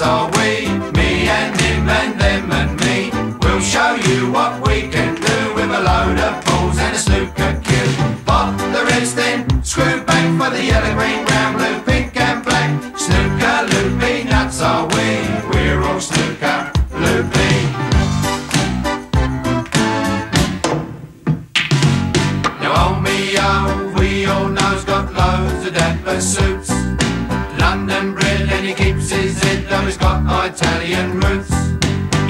nuts are we. Me and him and them and me. We'll show you what we can do with a load of balls and a snooker cue. Pop the reds then, screw back for the yellow, green, brown, blue, pink and black. Snooker loopy nuts are we. We're all snooker loopy. Now old me oh, we all know's got loads of dapper suits. Head though he's got Italian roots.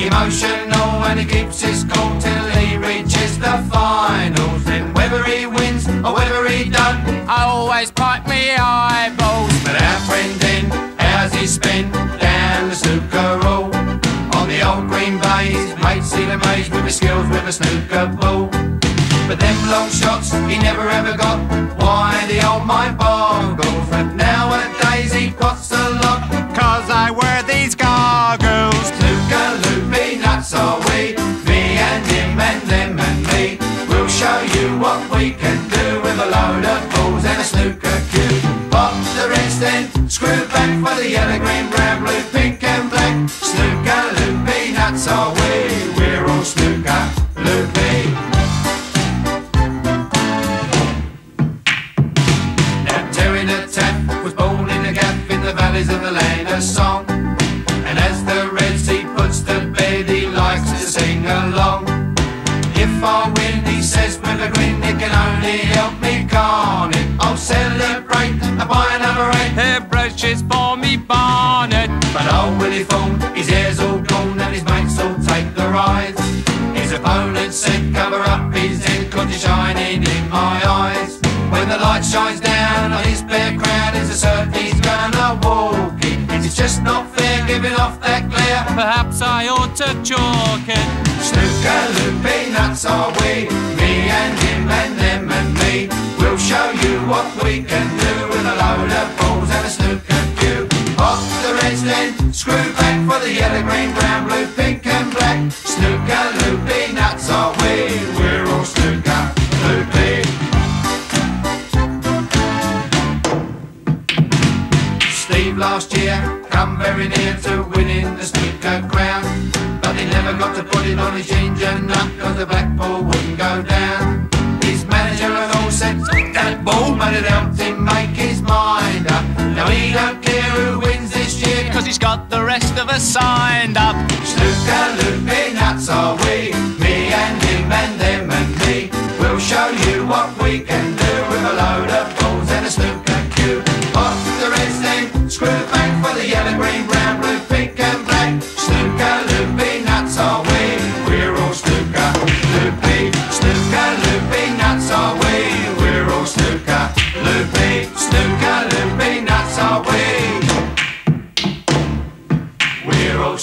Emotional and he keeps his cool till he reaches the finals. Then whether he wins or whether he don't, I always pipe me eyeballs. but our friend Den, how's he spend down the snooker roll? On the old green baize, mate see the maze with his skills with a snooker ball. But them long shots he never ever got. Why the old mind boggles? But nowadays he pots a lot. A load of balls and a snooker cue. Pop the reds then, screw back for the yellow, green, brown, blue, pink and black. Snooker loopy nuts are we. We're all snooker loopy. Now Terry the taff was born in a gap in the valleys of the land of song. If I win, he says with a grin, it can only help me, can't it? I'll celebrate and buy another eight. Hair brushes for me bonnet. But old Willie Thorne, his hair's all gone and his mates all take the rise. His opponent said, cover up his head, cause shining in my eyes. When the light shines down on his bare crown, it's a cert he's gonna walk it. It's just not fair giving off that glare. Perhaps I ought to chalk it. Loopy nuts are we, me and him and them and me. We'll show you what we can do with a load of balls and a snooker cue. Pop the reds then, screw back for the yellow, green, brown, blue, pink and black. Snooker loopy nuts are we, we're all snooker loopy. Steve last year come very near to winning the snooker crown. He never got to put it on his ginger nut cause the black ball wouldn't go down. His manager and all said, "Take that ball, but it helped him make his mind up. Now he don't care who wins this year Cause he's got the rest of us signed up. Snooker loopy nuts are we, me and him and them and me. We'll show you what we can do with a load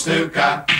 loopy